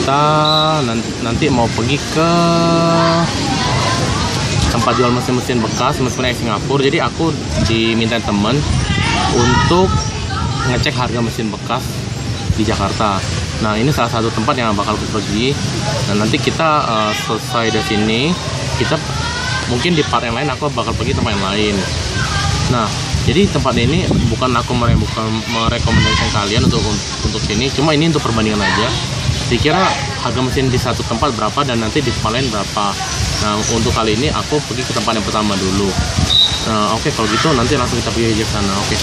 kita nanti, mau pergi ke tempat jual mesin-mesin bekas, mesin dari Singapura. Jadi aku diminta temen untuk ngecek harga mesin bekas di Jakarta. Nah ini salah satu tempat yang bakal aku pergi. Dan nanti kita uh, selesai dari sini, kita mungkin di part yang lain aku bakal pergi tempat yang lain. Nah jadi tempat ini bukan aku merekomendasikan kalian untuk untuk sini, cuma ini untuk perbandingan aja. Dikira harga mesin di satu tempat berapa dan nanti di tempat lain berapa. Nah untuk kali ini aku pergi ke tempat yang pertama dulu. Nah oke kalau gitu nanti langsung kita pergi ke sana. Oke.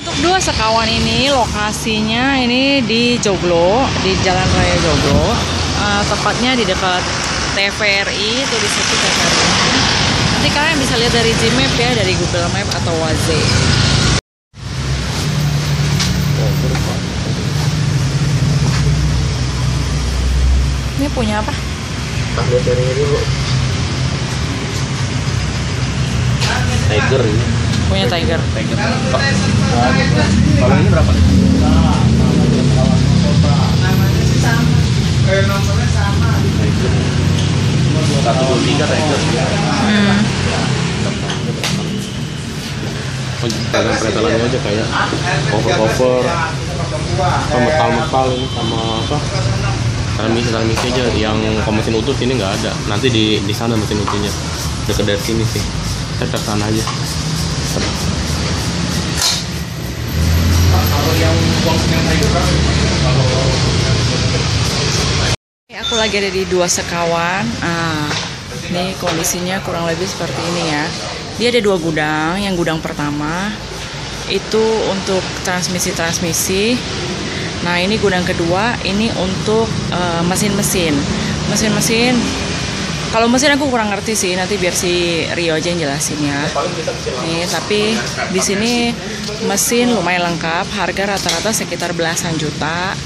Untuk dua sekawan ini lokasinya ini di Joglo, di Jalan Raya Joglo. Eh, tepatnya di dekat TVRI itu di situ TVRI. Nanti kalian bisa lihat dari Gmap ya, dari Google Map atau Waze. Ini punya apa? lihat dari ini bu. Tiger ini. Punya Tiger. Tiger. Kalau ini berapa? Tiger. Satu dua tiga Tiger. Hmm. Dalam pretelannya aja kayak cover cover apa metal metal ini sama apa transmisi transmisi aja yang kalau mesin utuh sini nggak ada nanti di di sana mesin utuhnya dekat dari sini sih kita ke sana aja Oke, Aku lagi ada di dua sekawan. Ah, ini kondisinya kurang lebih seperti ini ya. Dia ada dua gudang. Yang gudang pertama itu untuk transmisi-transmisi. Nah ini gudang kedua ini untuk eh, mesin-mesin. Mesin-mesin. Kalau mesin aku kurang ngerti sih. Nanti biar si Rio aja yang jelasin ya. Nih, tapi di sini mesin lumayan lengkap, harga rata-rata sekitar belasan juta.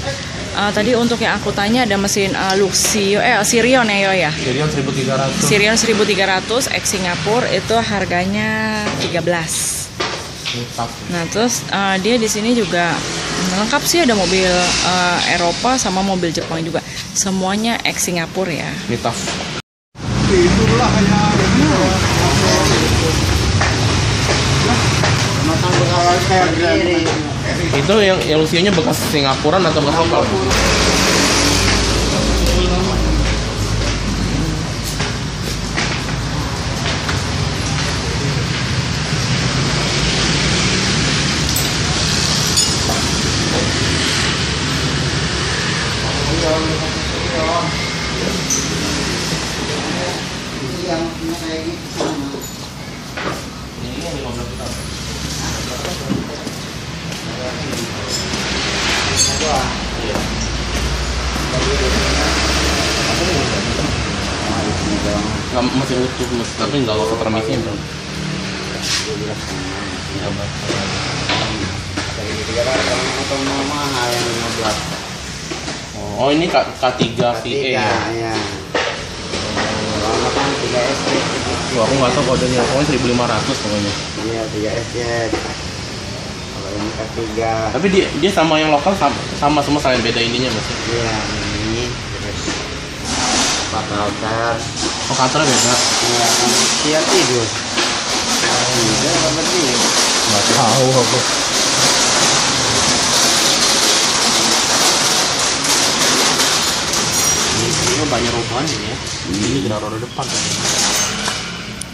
Eh, tadi untuk yang aku tanya ada mesin eh, Luxio, eh Sirion ya Yo ya. yang 1300 Sirion 1300 ex Singapura itu harganya 13. Nah, terus eh, dia di sini juga lengkap sih ada mobil eh, Eropa sama mobil Jepang juga. Semuanya ex Singapura ya. ini tough itu yang yang bekas Singapuran atau bekas lokal nggak masih utuh mas. Tapi nggak usah transmisinya bro. Oh ini K, K3 VE ya? ya. Kalau kan 3 SD. Wah, aku nggak tahu kodenya pokoknya 1500 pokoknya. Iya, 3 SD. Kalau ini K3. tapi dia dia sama yang lokal sama, sama semua selain beda ininya mas. Iya, ini terus Pak router. Oh kantornya beda Iya, siap tidur. Tidur apa tidur? nggak tahu aku ini banyak rubahan ini ya ini gerak roda depan kan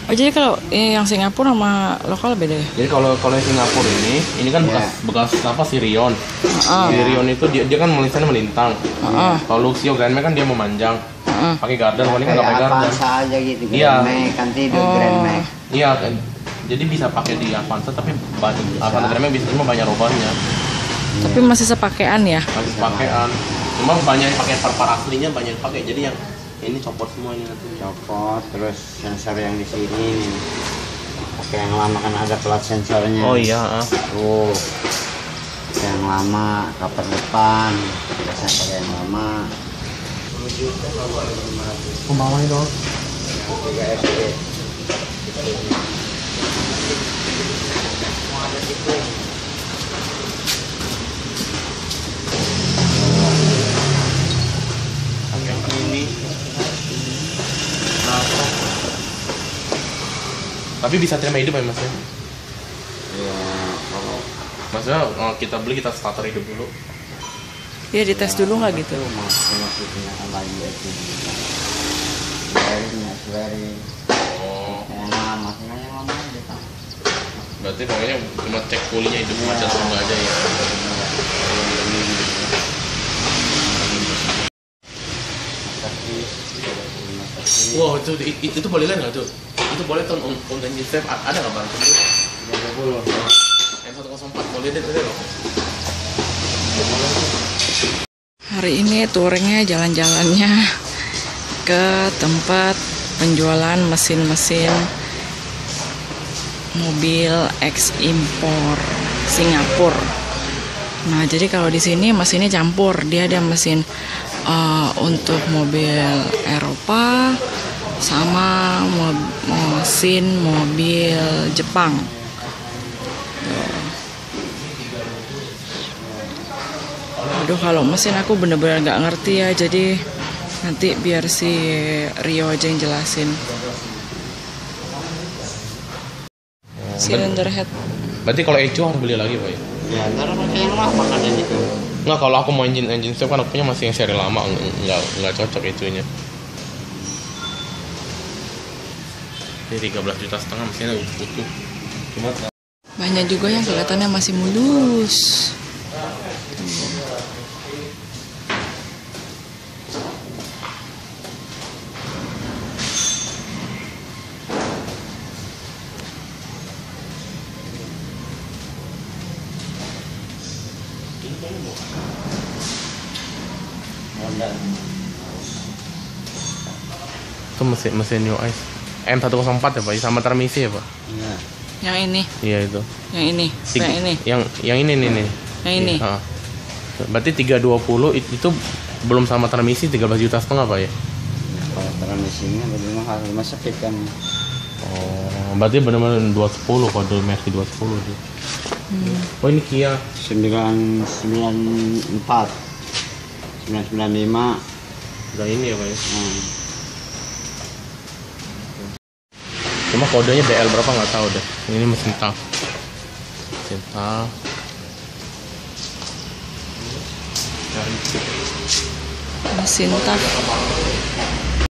Oh jadi kalau yang Singapura sama lokal beda ya? jadi kalau kalau yang Singapura ini ini kan bekas Iya. bekas apa Sirion Ah, Sirion itu dia, dia kan melintasnya melintang ah, kalau Luxio Grandme kan dia memanjang pakai garden kalau ini kan nggak pakai garden Avanza aja gitu. Iya. Grand Max, kan tidur Oh. Grand Max. iya kan jadi bisa pakai di Avanza tapi banyak Avanza Grandme bisa cuma banyak rubahnya Tapi masih sepakaian ya? masih pakaian cuma banyak yang pakai part-part aslinya banyak yang pakai jadi yang ini copot semua ini nanti Copot, terus sensor yang di sini. Pakai yang lama kan ada plat sensornya. oh iya ah. Tuh. Yang lama, cover depan. Biasanya pakai yang lama. Pembawa dong. Ini. Tapi bisa terima hidup ya mas ya? Ya kalau Maksudnya kita beli kita starter hidup dulu dia dites dulu nggak gitu? itu lain itu ya Oh, enak maksudnya yang lama aja kan berarti pokoknya cuma cek kulinya hidup macet atau enggak aja ya. Wow, itu, itu, itu boleh kan nggak tuh? Itu boleh tuh on, on engine save ada nggak bang? Yang 104 boleh deh boleh loh. Hari ini touringnya jalan-jalannya ke tempat penjualan mesin-mesin mobil ex impor Singapura. Nah, jadi kalau di sini mesinnya campur. Dia ada mesin eh, untuk mobil Eropa sama mesin mobil Jepang. Aduh kalau mesin aku bener-bener nggak ngerti ya jadi nanti biar si Rio aja yang jelasin. Cylinder head. Berarti kalau Echo harus beli lagi pak ya? ya ntar pakai yang lama kan yang itu Nggak kalau aku mau engine engine save kan aku punya masih yang seri lama nggak nggak cocok Echo-nya. Ini 13 juta setengah mesinnya utuh. Cuma Banyak juga yang kelihatannya masih mulus. Itu mesin mesin new ice. M104 ya pak? Sama transmisi ya pak? Iya. Yang ini, iya itu. Yang ini, Tiga- yang ini, yang yang ini nih nih yang ini. Ah. berarti 320 it- itu belum sama transmisi 13 juta setengah pak ya? Ya, kalau transmisinya lebih mahal rumah sakit kan. Oh berarti benar-benar 210 kode Mercy 210 tuh oh ini Kia. 994 995 udah ini ya pak ya? Hmm. cuma kodenya BL berapa nggak tahu deh. Ini mesin tang mesin tang Mesin tak